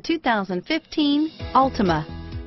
2015 Altima.